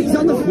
吉祥的福